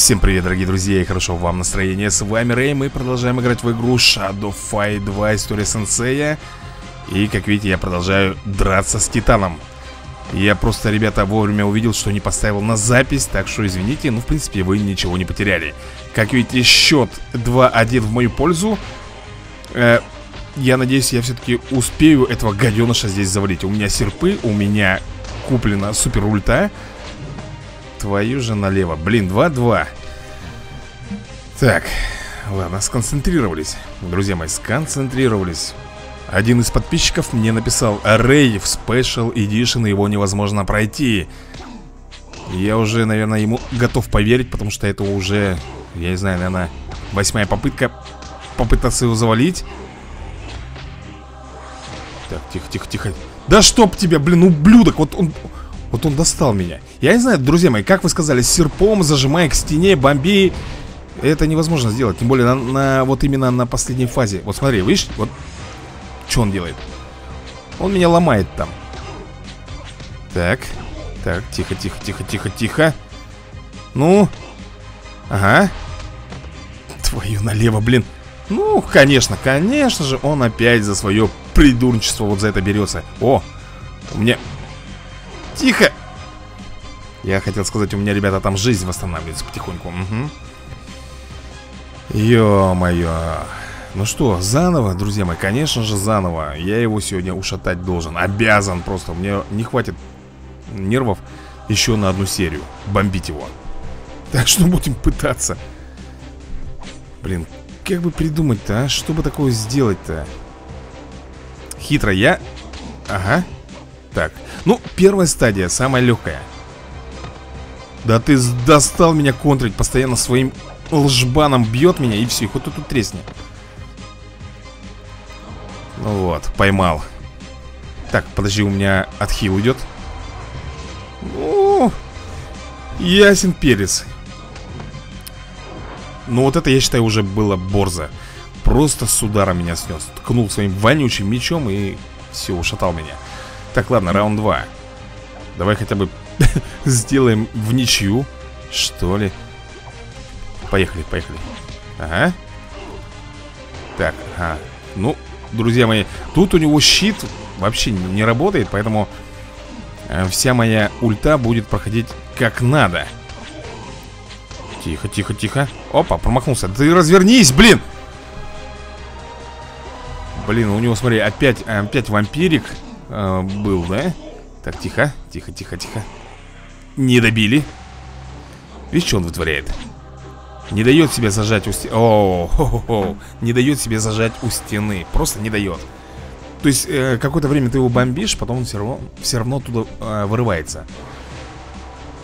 Всем привет, дорогие друзья, и хорошо вам настроение. С вами Рэй, мы продолжаем играть в игру Shadow Fight 2 История Сенсея. И, как видите, я продолжаю драться с Титаном. Я просто, ребята, вовремя увидел, что не поставил на запись Так что, извините, ну, в принципе, вы ничего не потеряли. Как видите, счет 2-1 в мою пользу. Э, Я надеюсь, я все-таки успею этого гаденыша здесь завалить. У меня серпы, у меня куплена супер ульта Твою же налево. Блин, 2-2 Так, ладно, сконцентрировались. Друзья мои, сконцентрировались. Один из подписчиков мне написал Рэй в Special Edition его невозможно пройти Я уже, наверное, ему готов поверить Потому что это уже, я не знаю, наверное Восьмая попытка Попытаться его завалить. Так, тихо, тихо, тихо. Да чтоб тебя, блин, ублюдок Вот он, вот он достал меня. Я не знаю, друзья мои, как вы сказали Серпом, зажимая к стене, бомби. Это невозможно сделать Тем более на, на, вот именно на последней фазе. Вот смотри, видишь, вот Что он делает? Он меня ломает там. Так Так, тихо, тихо, тихо, тихо, тихо. Ну Ага. Твою налево, блин. Ну, конечно, конечно же Он опять за свое придурничество Вот за это берется. О, у меня Тихо! Я хотел сказать, у меня, ребята, там жизнь восстанавливается потихоньку. Угу. Ё-моё. Ну что, заново, друзья мои, конечно же заново Я его сегодня ушатать должен Обязан просто, мне не хватит нервов еще на одну серию Бомбить его Так что будем пытаться Блин, как бы придумать-то, а? Что бы такое сделать-то? Хитро я... Ага Так, ну, первая стадия, самая легкая. Да ты достал меня контрить Постоянно своим лжбаном бьет меня И все, хоть тут тресни. Ну вот, поймал. Так, подожди, у меня отхил идет Ну, ясен перец. Ну вот это, я считаю, уже было борзо. Просто с удара меня снес Ткнул своим вонючим мечом и все, ушатал меня так, ладно, раунд 2 Давай хотя бы сделаем в ничью Что ли. Поехали, поехали. Ага. Так, ага. Ну, друзья мои Тут у него щит вообще не работает Поэтому э, вся моя ульта будет проходить как надо. Тихо, тихо, тихо. Опа, промахнулся. Ты развернись, блин! Блин, у него, смотри, опять, опять вампирик э, был, да? Так, тихо, тихо, тихо, тихо. Не добили. Видишь, что он вытворяет? Не дает себе зажать у стены О, хо -хо -хо. Не дает себе зажать у стены. Просто не дает. То есть, э, какое-то время ты его бомбишь Потом он все равно, все равно оттуда э, вырывается.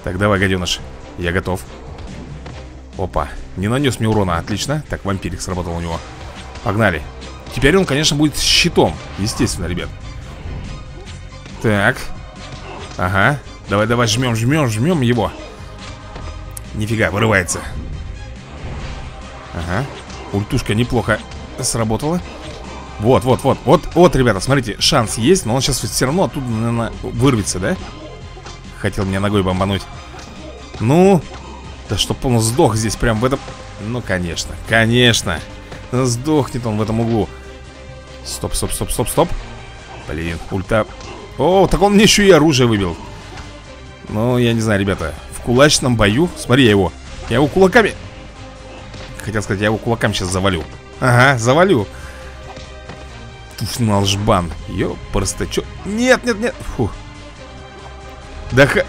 Так, давай, гаденыш Я готов. Опа, не нанес мне урона, отлично. Так, вампирик сработал у него. Погнали. Теперь он, конечно, будет щитом Естественно, ребят так. Ага. Давай, давай, жмем, жмем, жмем его. Нифига, вырывается. Ага. Ультушка неплохо сработала. Вот, вот, вот, вот, вот, ребята, смотрите Шанс есть, но он сейчас все равно оттуда, наверное, вырвется, да? Хотел меня ногой бомбануть. Ну Да чтоб он сдох здесь прям в этом. Ну, конечно, конечно. Сдохнет он в этом углу. Стоп, стоп, стоп, стоп, стоп. Блин, ульта о, так он мне еще и оружие выбил. Ну, я не знаю, ребята В кулачном бою, смотри, я его Я его кулаками Хотел сказать, я его кулаками сейчас завалю. Ага, завалю. Туф, налжбан Ё, просто чё Нет, нет, нет. Фу. Да ха...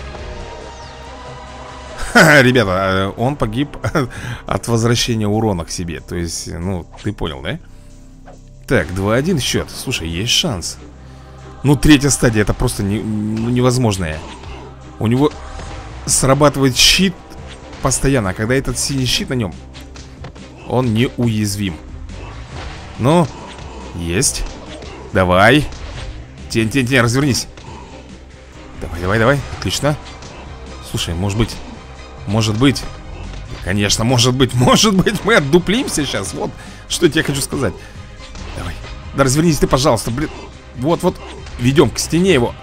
Ребята, он погиб от возвращения урона к себе. То есть, ну, ты понял, да? Так, 2-1 счет Слушай, есть шанс ну, третья стадия, это просто не, ну, невозможное. У него срабатывает щит постоянно А когда этот синий щит на нем Он неуязвим. Ну, есть. Давай. Тень, тень, тень, развернись. Давай, давай, давай, отлично. Слушай, может быть Может быть. Конечно, может быть, может быть Мы отдуплимся сейчас, вот Что я тебе хочу сказать. Давай, да развернись ты, пожалуйста, блин. Вот, вот, Ведем к стене его.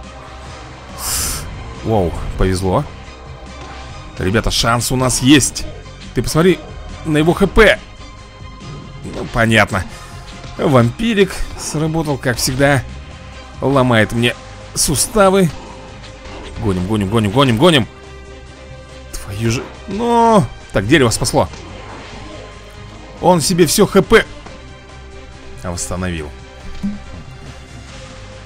Вау, повезло. Ребята, шанс у нас есть. Ты посмотри на его хп. Ну, понятно. Вампирик сработал, как всегда. Ломает мне суставы. Гоним, гоним, гоним, гоним, гоним. Твою же... Ну... Так, дерево спасло. Он себе все хп Восстановил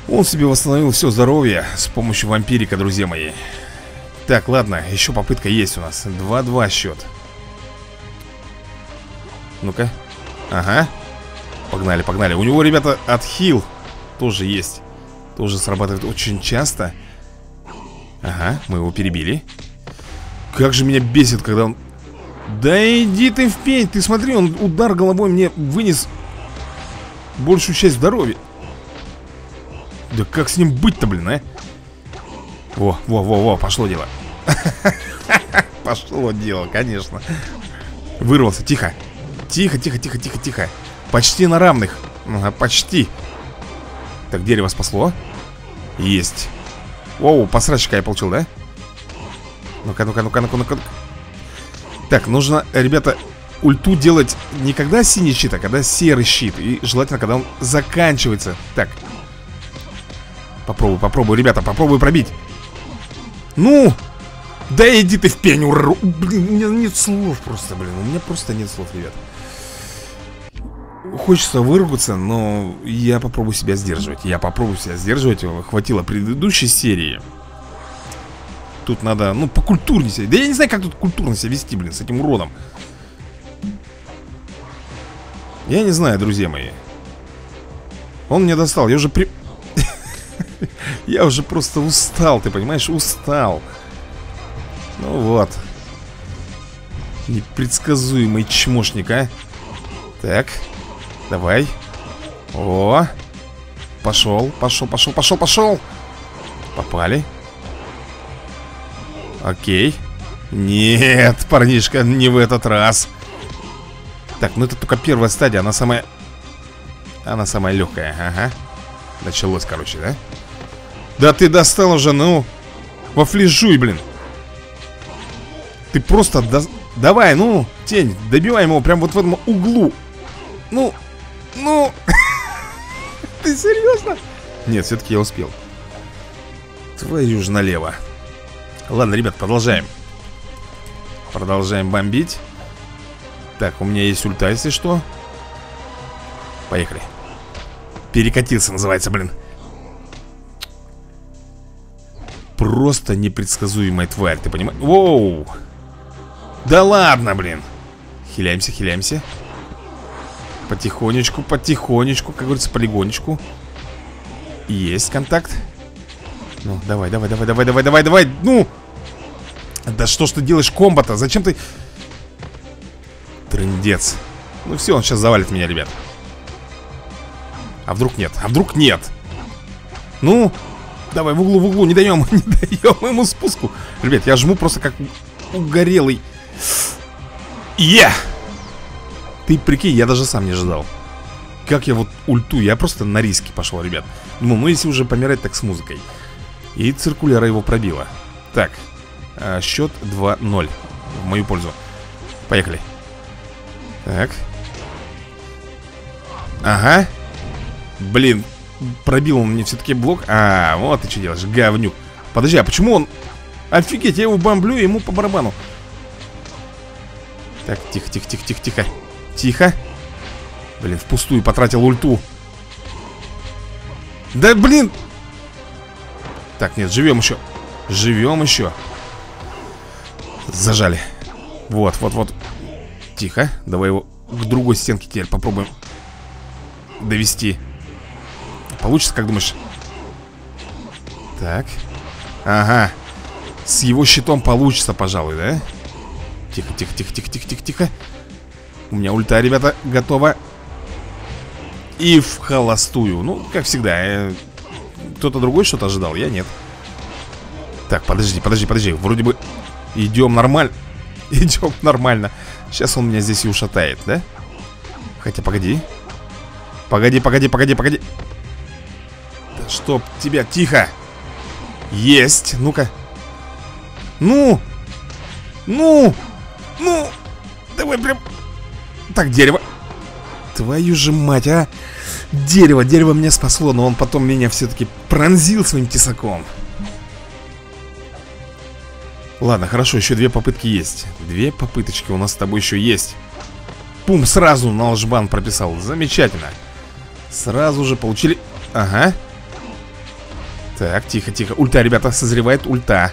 Он себе восстановил все здоровье С помощью вампирика, друзья мои. Так, ладно, еще попытка есть у нас. 2-2 счет Ну-ка. Ага. Погнали, погнали. У него, ребята, отхил тоже есть. Тоже срабатывает очень часто. Ага, мы его перебили. Как же меня бесит, когда он... Да иди ты в пень, ты смотри, он удар головой мне вынес Большую часть здоровья Да как с ним быть-то, блин, а? Во, во, во, во, пошло дело. Пошло дело, конечно. Вырвался, тихо. Тихо, тихо, тихо, тихо, тихо. Почти на равных. Ага, почти. Так, дерево спасло. Есть. Оу, посрачка я получил, да? Ну-ка, ну-ка, ну-ка, ну-ка, ну-ка. Так, нужно, ребята, ульту делать не когда синий щит, а когда серый щит. И желательно, когда он заканчивается. Так Попробуй, попробуй, ребята, попробуй пробить. Ну! Да иди ты в пень, ура! Блин, у меня нет слов просто, блин У меня просто нет слов, ребят. Хочется выругаться, но я попробую себя сдерживать. Я попробую себя сдерживать Хватило предыдущей серии. Тут надо, ну, покультурнее себя. Да я не знаю, как тут культурно себя вести, блин, с этим уродом. Я не знаю, друзья мои. Он мне достал, я уже при... Я уже просто устал, ты понимаешь, устал. Ну вот. Непредсказуемый чмошник, а? Так Давай. О Пошел, пошел, пошел, пошел, пошел. Попали. Окей. Нет, парнишка, не в этот раз. Так, ну это только первая стадия Она самая... Она самая легкая, ага. Началось, короче, да? Да ты достал уже, ну. Пофлижуй, блин. Ты просто... До... Давай, ну, тень, добиваем его прям вот в этом углу. Ну, ну... Ты серьезно? Нет, все-таки я успел. Твою же налево. Ладно, ребят, продолжаем. Продолжаем бомбить. Так, у меня есть ульта, если что. Поехали. Перекатился, называется, блин Просто непредсказуемая тварь, ты понимаешь? Воу! Да ладно, блин! Хиляемся, хиляемся. Потихонечку, потихонечку, как говорится, полигонечку. Есть контакт. Ну, давай, давай, давай, давай, давай, давай, давай, ну! Да что ж ты делаешь комбо-то, зачем ты? Трындец. Ну все, он сейчас завалит меня, ребят. А вдруг нет, а вдруг нет? Ну, давай в углу, в углу, не даем, не даем ему спуску. Ребят, я жму просто как угорелый. Е! Yeah! Ты прикинь, я даже сам не ожидал. Как я вот ульту, я просто на риски пошел, ребят. Ну, ну если уже помирать, так с музыкой. И циркуляра его пробила. Так, а, счет 2-0 В мою пользу. Поехали. Так. Ага. Блин, пробил он мне все-таки блок. А, вот ты что делаешь, говнюк. Подожди, а почему он... Офигеть, я его бомблю, ему по барабану. Так, тихо, тихо, тихо, тихо, тихо. Тихо. Блин, впустую потратил ульту. Да блин! Так, нет, живем еще Живем еще Зажали. Вот, вот, вот. Тихо, давай его к другой стенке теперь попробуем Довести Получится, как думаешь? Так. Ага. С его щитом получится, пожалуй, да? Тихо, тихо, тихо, тихо, тихо, тихо, тихо. У меня ульта, ребята, готова. И в холостую. Ну, как всегда э, Кто-то другой что-то ожидал, я нет. Так, подожди, подожди, подожди. Вроде бы идем нормально Идем нормально. Сейчас он меня здесь и ушатает, да? Хотя, погоди. Погоди, погоди, погоди, погоди Чтоб тебя, тихо Есть, ну-ка Ну Ну Ну Давай прям... Так, дерево. Твою же мать, а! Дерево, дерево меня спасло, но он потом меня все-таки пронзил своим тесаком. Ладно, хорошо, еще две попытки есть. Две попыточки у нас с тобой еще есть. Пум, сразу на лжбан прописал. Замечательно. Сразу же получили... Ага. Так, тихо, тихо. Ульта, ребята, созревает ульта.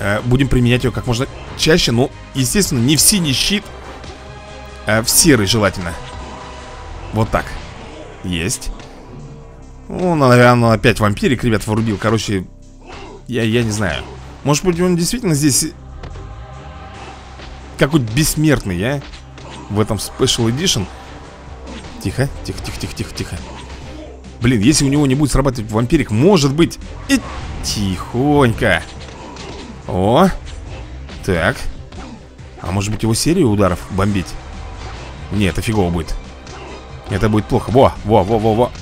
Э, будем применять ее как можно чаще. Ну, естественно, не в синий щит, а в серый желательно. Вот так. Есть. Ну, наверное, опять вампирик, ребят, вырубил. Короче, я, я не знаю. Может быть, он действительно здесь какой-то бессмертный, а? В этом Special Edition. Тихо, тихо, тихо, тихо, тихо, тихо. Блин, если у него не будет срабатывать вампирик, может быть... И... Тихонько. О. Так. А может быть его серию ударов бомбить? Нет, это фигово будет. Это будет плохо. Во, во, во, во, во.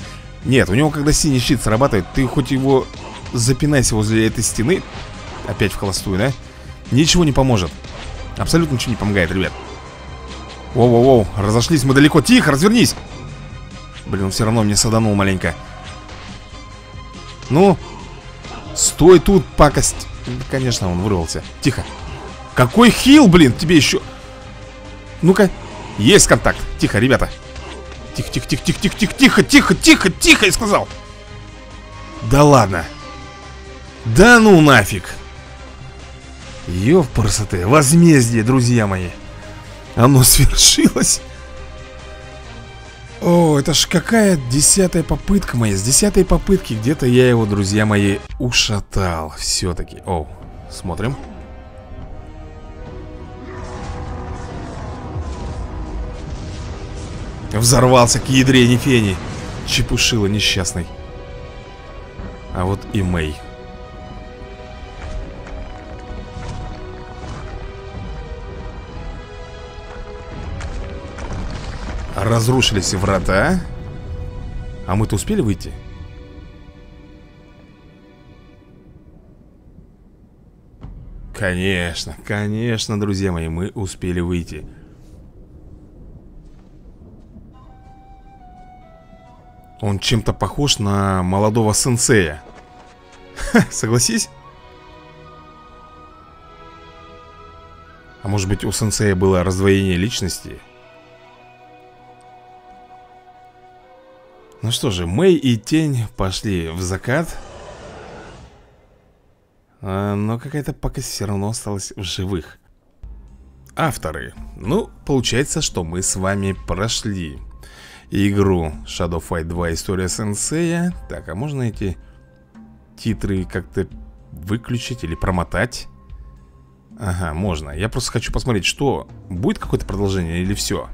Нет, у него когда синий щит срабатывает, ты хоть его запинайся возле этой стены, Опять в холостую, да? Ничего не поможет Абсолютно ничего не помогает, ребят Воу-воу-воу, разошлись мы далеко Тихо, развернись Блин, он все равно мне саданул маленько. Ну Стой тут, пакость. Конечно, он вырвался. Тихо. Какой хил, блин, тебе еще Ну-ка Есть контакт. Тихо, ребята. Тихо, тихо, тихо, тихо, тихо, тихо, тихо, тихо, тихо, тихо, я сказал. Да ладно. Да ну нафиг. Ёпрсоты, возмездие, друзья мои. Оно свершилось О, это ж какая десятая попытка моя С десятой попытки где-то я его, друзья мои, ушатал Все-таки, о, смотрим. Взорвался к ядре фени Чепушила несчастный. А вот и Мэй Разрушились врата А мы-то успели выйти? Конечно, конечно, друзья мои, мы успели выйти Он чем-то похож на молодого сенсея Ха, Согласись? А может быть у сенсея было раздвоение личности? Ну что же, Мэй и Тень пошли в закат. А, Но какая-то пакость все равно осталась в живых. Авторы. Ну, получается, что мы с вами прошли Игру Shadow Fight 2 История Сенсея Так, а можно эти титры как-то выключить или промотать? Ага, можно. Я просто хочу посмотреть, что Будет какое-то продолжение или все?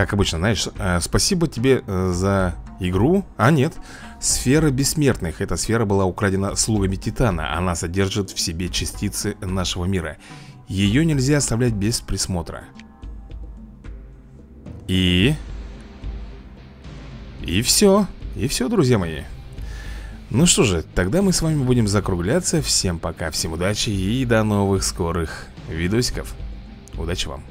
Как обычно, знаешь, э, спасибо тебе э, за игру. А нет, сфера бессмертных Эта сфера была украдена слугами Титана. Она содержит в себе частицы нашего мира. Ее нельзя оставлять без присмотра. И... И все И все, друзья мои. Ну что же, тогда мы с вами будем закругляться. Всем пока, всем удачи и до новых скорых видосиков. Удачи вам!